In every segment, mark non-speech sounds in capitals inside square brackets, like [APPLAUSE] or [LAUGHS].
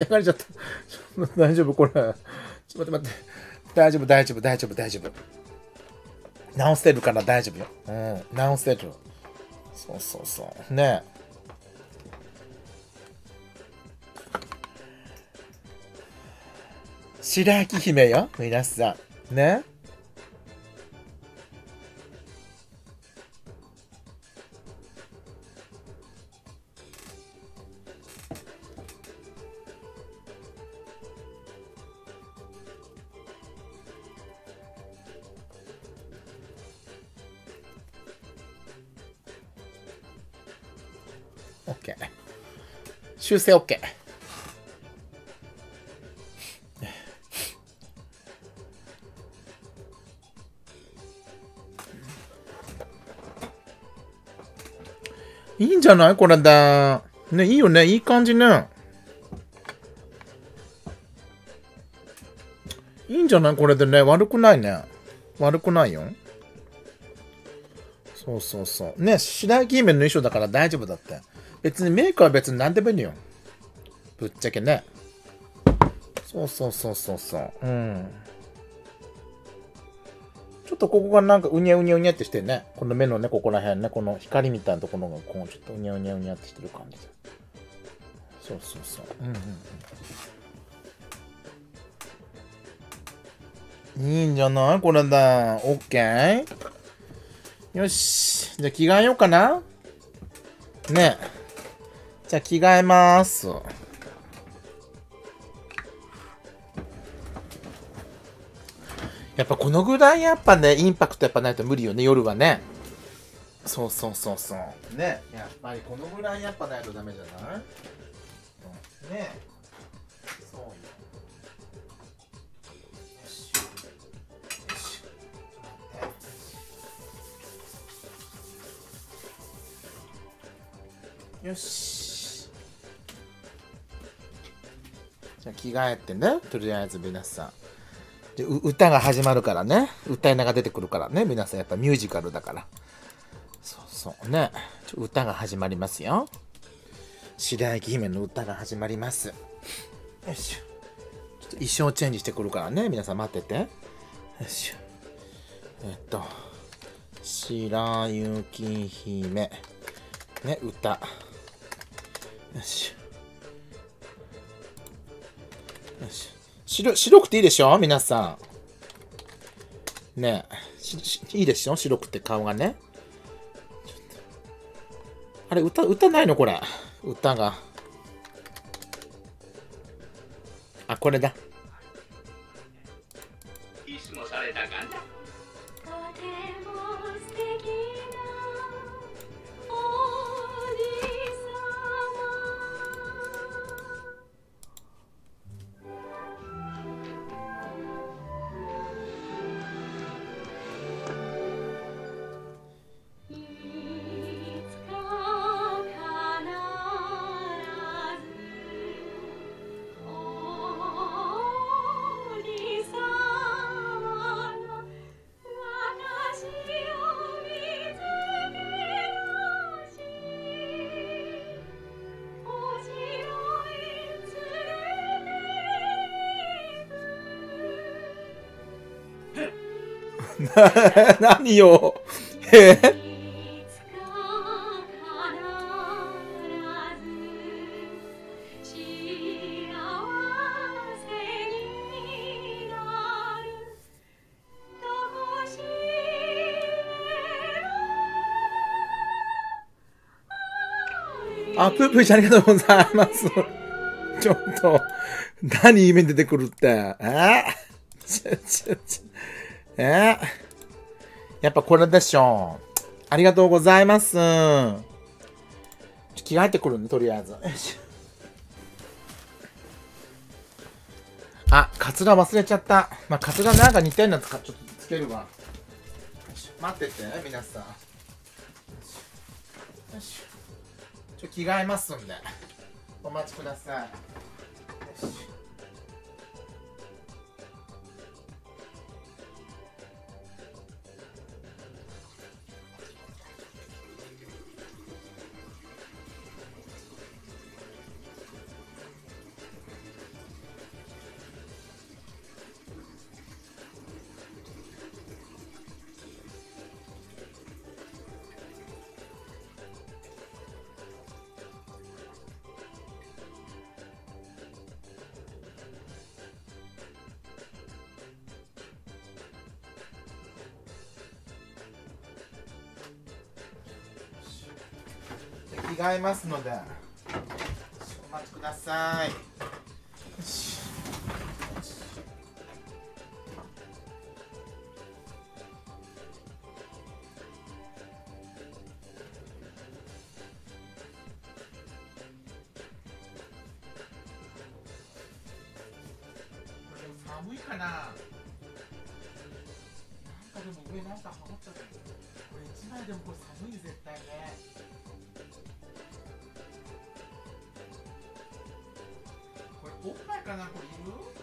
焼かれちゃった。[LAUGHS] 大丈夫？これ。ちょっと待って待って。大丈夫、大丈夫、大丈夫、大丈夫？直せるから大丈夫？よ。うん、直せる。そうそうそう。ね白雪姫よ、皆さん。ね。OK。修正 OK。いいんじゃない？これだ。ね、いいよね。いい感じね。いいんじゃない？これでね。悪くないね。悪くないよ。そうそうそう。ね、白雪姫の衣装だから大丈夫だって。別にメイクは別に何でもいいのよ。ぶっちゃけね。そうそうそうそうそう。うん。ちょっとここがなんかうにゃうにゃうにゃってしてね。この目のね、ここら辺ね。この光みたいなところがこうちょっとうにゃうにゃうにゃってしてる感じで。そうそうそう。うんうんうん。いいんじゃない？これだ。オッケーよし。じゃあ着替えようかなねえ。じゃあ着替えます。やっぱこのぐらいやっぱね、インパクトやっぱないと無理よね、夜はね。そうそうそうそう。ね。やっぱりこのぐらいやっぱないとダメじゃない、うん、ね。そうよ。よし。着替えてね、とりあえず皆さん。で歌が始まるからね。歌いなが出てくるからね。皆さんやっぱミュージカルだから。そうそうね。歌が始まりますよ。白雪姫の歌が始まります。よいしょ。ちょっと衣装チェンジしてくるからね。皆さん待ってて。よいしょ。えっと、白雪姫。ね、歌。よいしょ。白白くていいでしょ？皆さん。ねえ。いいでしょ？白くて顔がね。あれ、歌、歌ないのこれ？歌が。あ、これだ。[LAUGHS] 何よ？え？あ、プープーちゃんありがとうございます。ちょっと、何夢出てくるって？え？ちょ、ちょ、ちょ。えー、やっぱこれでしょ。ありがとうございます。着替えてくるんね、とりあえず。[LAUGHS] あ、カツラ忘れちゃった。まあ、カツラなんか似てんのつか、ちょっとつけるわ。待ってて、皆さん。ちょ、着替えますんで。お待ちください。着替えますのでお待ちください。寒いかな？なんかでも上なんか羽織ったけどこれ一枚でもこれ寒い絶対ね。これおっぱいかなこれい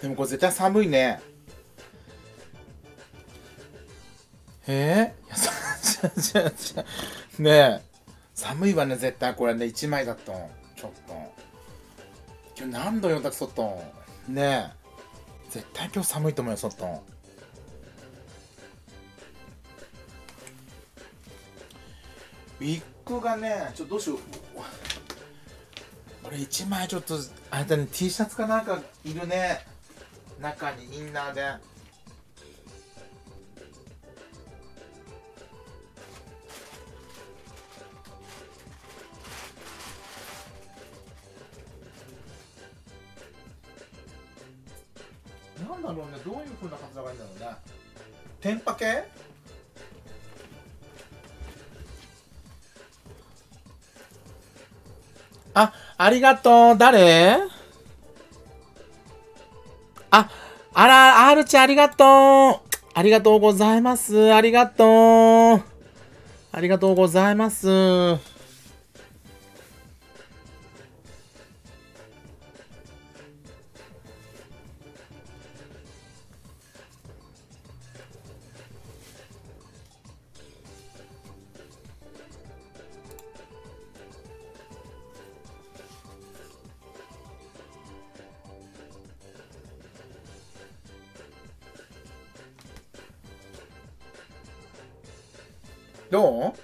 でもこれ絶対寒いね。え？ー、いやそちょちょちょねえ。寒いわね絶対これね。1枚だとちょっと。今日何度よだ外ねえ。絶対今日寒いと思うよ外ウィッグがねちょっとどうしよう。これ1枚ちょっとあれだね T シャツかなんかいるね。中にインナーで。なんだろうねどういう風な発がいいんだろうね。テンパ系？あ、ありがとう。誰？あ、あら、R ちゃんありがとう。ありがとうございます。ありがとう。ありがとうございます。ど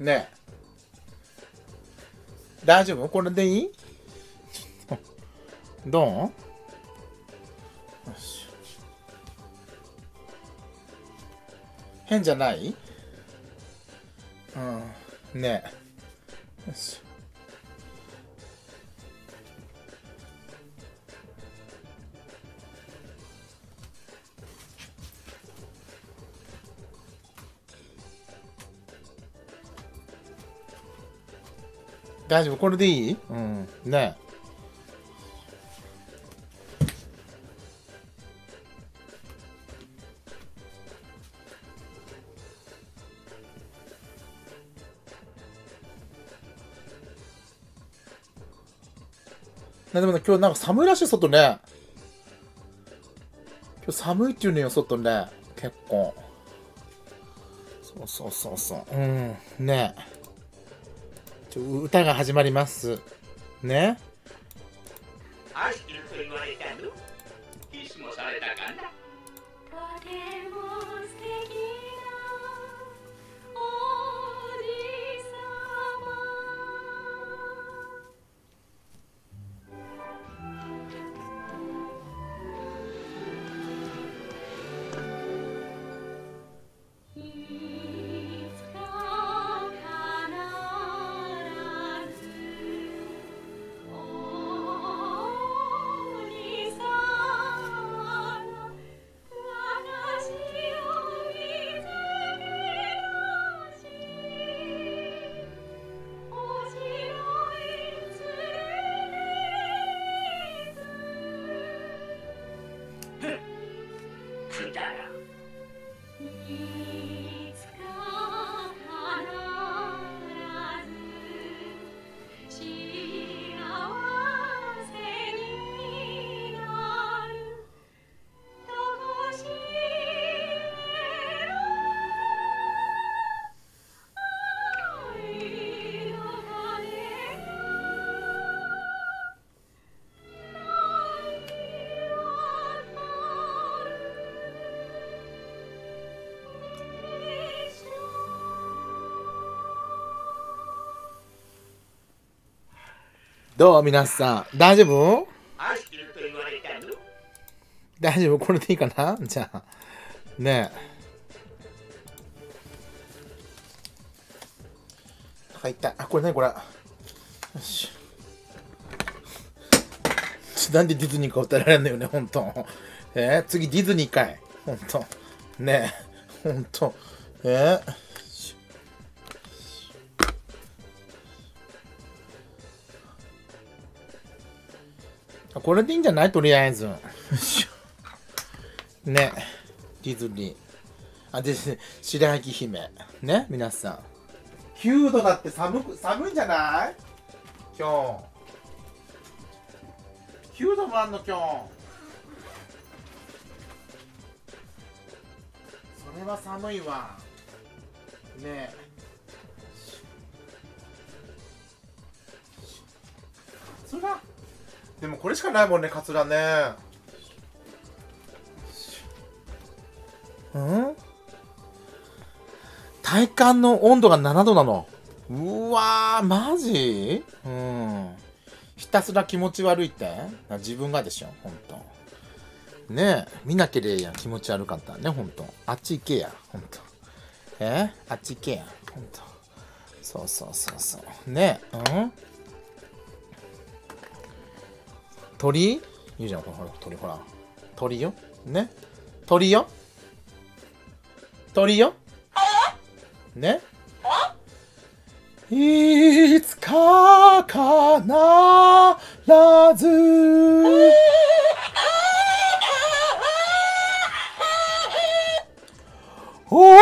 う？ねえ。大丈夫？これでいい？[LAUGHS] どう？変じゃない？うん。ねえ。よし。大丈夫？これでいい？うん。ねえ。ねでもね、今日なんか寒いらしい、外ね。今日寒いっていうのよ、外ね。結構。そうそうそうそう。うん。ねちょ歌が始まります。ね。どう皆さん。大丈夫？大丈夫？これでいいかな？じゃあ。ねえ。入った。あ、これ何これ。よし。ちなんでディズニーか歌えられんのよね、ほんと。えー、次ディズニーかい。ほんと。ねえ。ほんと。えー、これでいいんじゃないとりあえず。[LAUGHS] ね。ディズニー。あ、で、白雪姫。ね、皆さん。9度だって寒く、寒いんじゃない？今日。9度もあんの今日。それは寒いわ。ねえ。でもこれしかないもんね、カツラね。うん？体感の温度が7度なの。うわー、マジ？うん。ひたすら気持ち悪いって？自分がでしょ、ほんと。ねえ、見なければ気持ち悪かったらね、ほんと。あっち行けや、ほんと。え？あっち行けや、ほんと。そうそうそうそう。ねえ、うん？鳥？いいじゃん、ほら、鳥、ほら。鳥よ？ね？鳥よ？鳥よ？ね？いつか必ず。おじ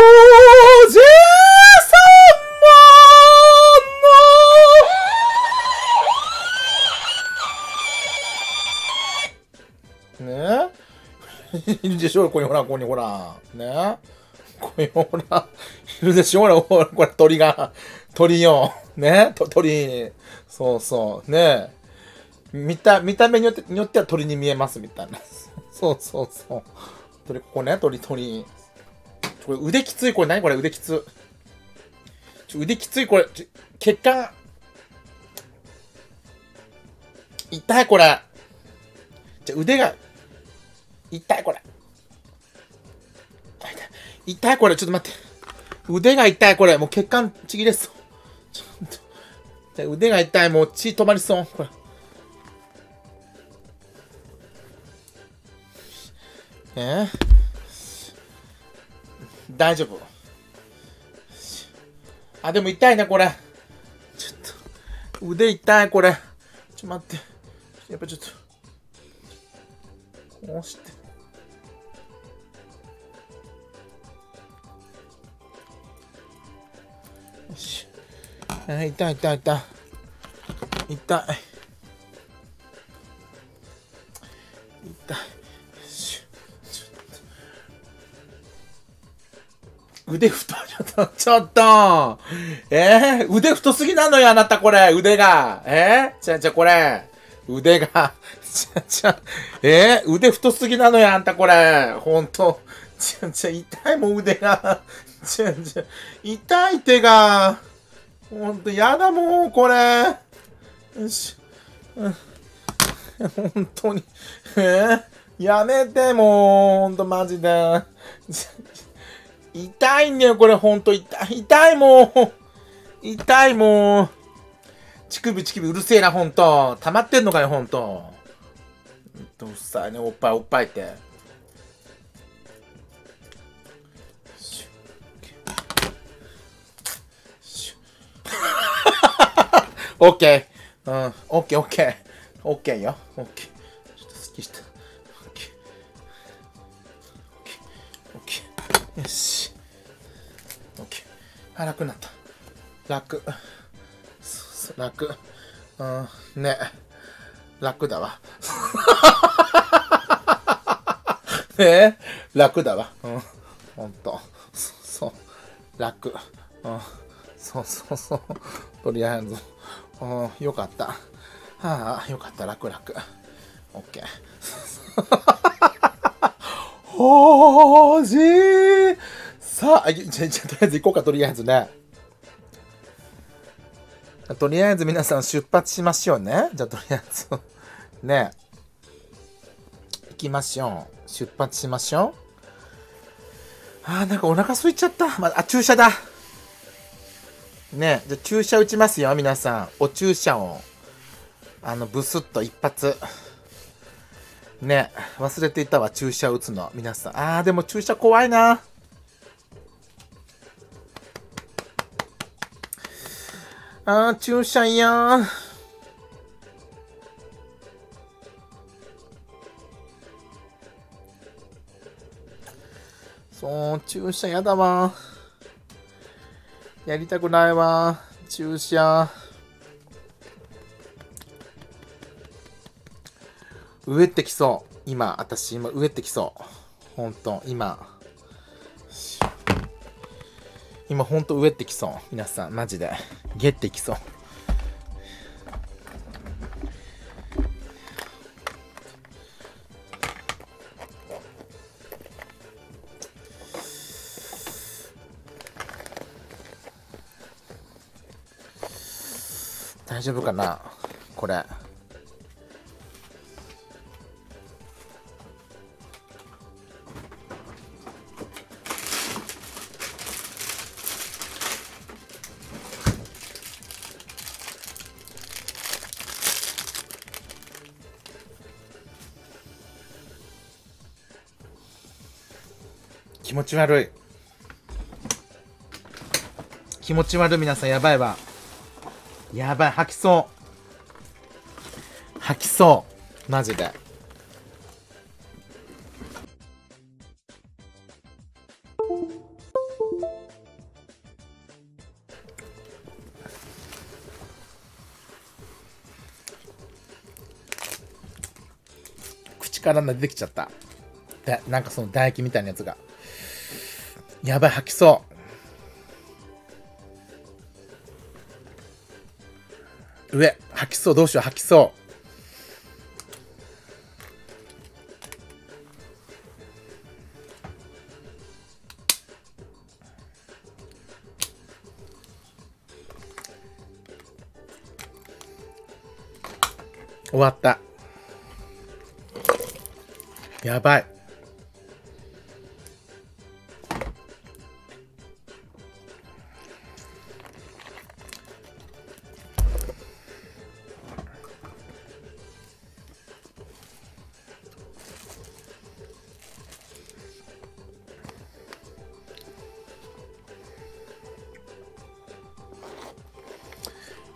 るでしょここにほら、ここにほら。ねこれほら、いるでしょほら、ほら、これ鳥が。鳥よ。ねと鳥。そうそう。ね見た、見た目によってによっては鳥に見えますみたいな。そうそうそう。鳥、ここね、鳥、鳥。これ腕きつい、これ何？これ腕きつ。ちょ腕きつい、これ。ち血管。痛い、これ。じゃ、腕が。痛い、これ。痛い、これ。ちょっと待って。腕が痛い、これ。もう血管ちぎれそう。ちょっと。腕が痛い。もう血止まりそう。これ。え？ー大丈夫。あ、でも痛いね、これ。ちょっと。腕痛い、これ。ちょっと待って。やっぱちょっと。こうして。あ痛い、痛い、痛い。痛い。痛い。腕太ちょっと、ちょっと。えー、腕太すぎなのよ、あなた、これ。腕が。えー、じゃ、じゃ、これ。腕が。ちゃ、ちゃ、えー、腕太すぎなのよ、あんた、これ。ほんと。ちゃ、ちゃ、痛いもん、腕が。ちゃ、ちゃ、痛い手が。ほんと、やだもん、これ。よし。う [LAUGHS] ん本当に。え？ー、やめて、もう。ほんと、マジで。[LAUGHS] 痛いんだよ、これ、ほんと痛い。痛い、もう。痛い、もう。乳首、乳首、うるせえな、ほんと。溜まってんのかよ、ほんと。ほんと、うっさいね、おっぱい、おっぱいって。オッケー。うん、オッケー、オッケー。オッケーよ。オッケー。ちょっと好きした。オッケー。オッケー。オッケー。よし。オッケー。あ、楽になった。楽。そうそう楽。うん、ね。楽だわ。[LAUGHS] ね楽だわ。うん。ほんと。そうそう。楽。うん。そうそうそう。とりあえず。うん、よかった。はあ、よかった。楽々。オッケー。ほじーさあ、じゃ、じゃ、とりあえず行こうか、とりあえずね。とりあえず皆さん出発しましょうね。じゃとりあえず、[LAUGHS] ね。行きましょう。出発しましょう。あーなんかお腹空いちゃった。まあ、注射だ。ねじゃ注射打ちますよ、皆さん。お注射を。あの、ブスッと一発。ね忘れていたわ、注射打つの。皆さん。あー、でも注射怖いな。あー、注射いやー。そう、注射やだわ。やりたくないわ。注射。植えてきそう。今、私、今、植えてきそう。ほんと、今。今、ほんと植えてきそう。皆さん、マジで。ゲってきそう。大丈夫かな？これ。気持ち悪い。気持ち悪い皆さんやばいわ。やばい、吐きそう。吐きそう。マジで。口から出てきちゃった。で、なんかその唾液みたいなやつが。やばい、吐きそう。上、吐きそう、どうしよう、吐きそう。終わった。やばい。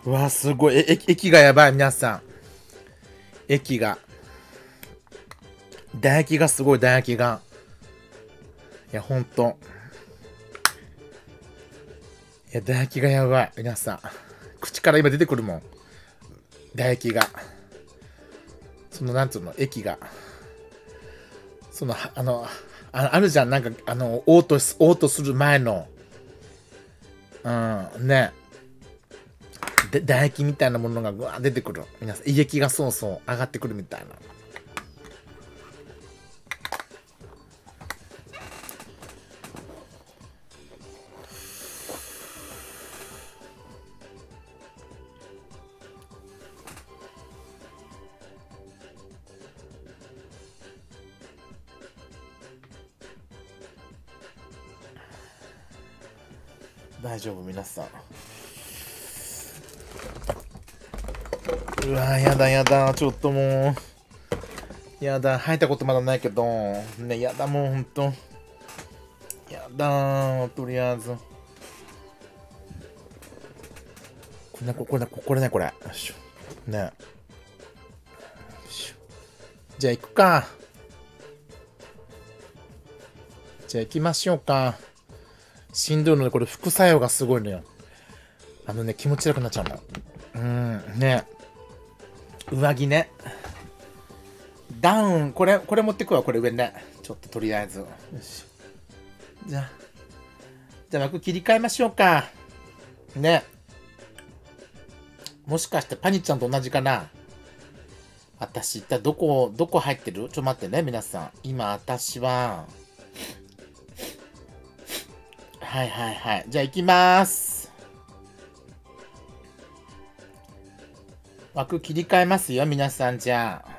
うわ、すごい。え、駅がやばい、皆さん。駅が。唾液がすごい、唾液が。いや、ほんと。いや、唾液がやばい、皆さん。口から今出てくるもん。唾液が。その、なんつうの、液が。その、あの、ああるじゃん、なんか、あの、嘔吐、嘔吐する前の、うん、ね。で唾液みたいなものがぐわ出てくる。皆さん、胃液がそうそう上がってくるみたいな。大丈夫皆さんうわやだやだちょっともう。やだ吐いたことまだないけど。ねやだもうほんと。やだとりあえず。これねこれねこれねこれ。よいしょ。ね。よいしょ。じゃあ行くか。じゃあ行きましょうか。しんどいのでこれ副作用がすごいのよ。あのね気持ち悪くなっちゃうの。うんね。上着ね。ダウン。これこれ持ってくわこれ上ね。ちょっととりあえず。よしじゃあじゃあ枠切り替えましょうか。ね。もしかしてパニちゃんと同じかな。私一体どこどこ入ってる？ちょっと待ってね皆さん。今私は。はいはいはい。じゃあ行きます。枠切り替えますよ、皆さんじゃあ。